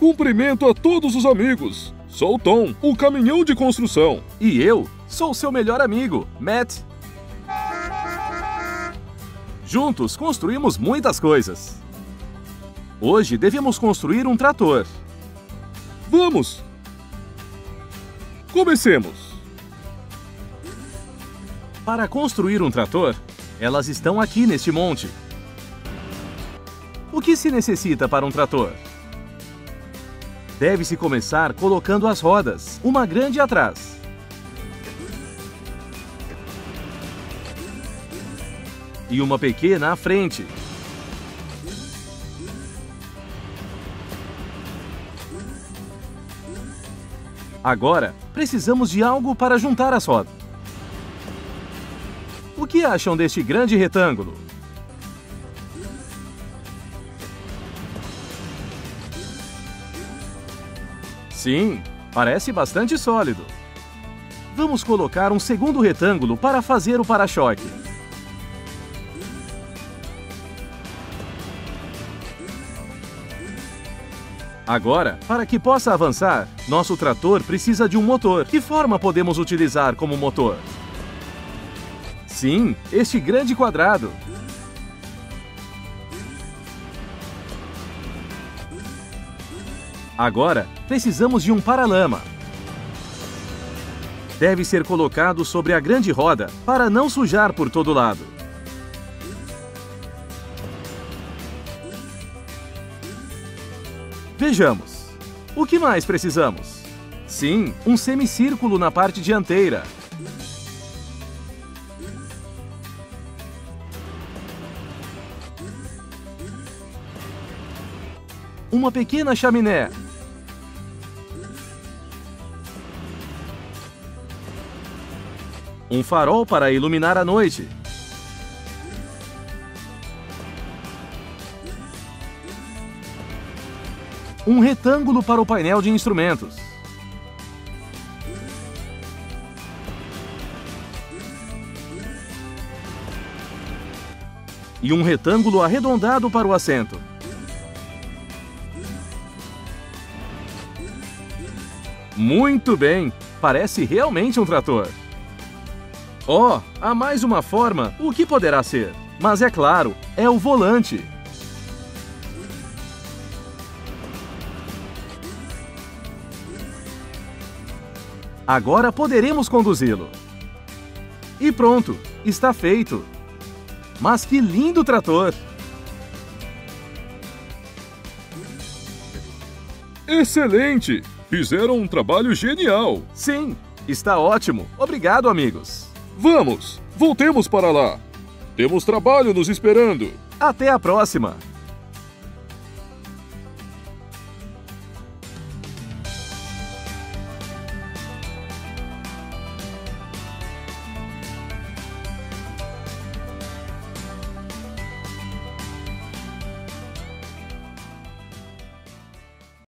Cumprimento a todos os amigos. Sou Tom, o caminhão de construção. E eu sou seu melhor amigo, Matt. Juntos construímos muitas coisas. Hoje devemos construir um trator. Vamos! Comecemos! Para construir um trator, elas estão aqui neste monte. O que se necessita para um trator? Deve-se começar colocando as rodas, uma grande atrás. E uma pequena à frente. Agora, precisamos de algo para juntar as rodas. O que acham deste grande retângulo? Sim, parece bastante sólido. Vamos colocar um segundo retângulo para fazer o para-choque. Agora, para que possa avançar, nosso trator precisa de um motor. Que forma podemos utilizar como motor? Sim, este grande quadrado. Agora, precisamos de um paralama. Deve ser colocado sobre a grande roda para não sujar por todo lado. Vejamos. O que mais precisamos? Sim, um semicírculo na parte dianteira. Uma pequena chaminé. Um farol para iluminar a noite. Um retângulo para o painel de instrumentos. E um retângulo arredondado para o assento. Muito bem! Parece realmente um trator. Oh, há mais uma forma. O que poderá ser? Mas é claro, é o volante. Agora poderemos conduzi-lo. E pronto, está feito. Mas que lindo trator! Excelente! Fizeram um trabalho genial! Sim, está ótimo. Obrigado, amigos. Vamos, voltemos para lá. Temos trabalho nos esperando. Até a próxima!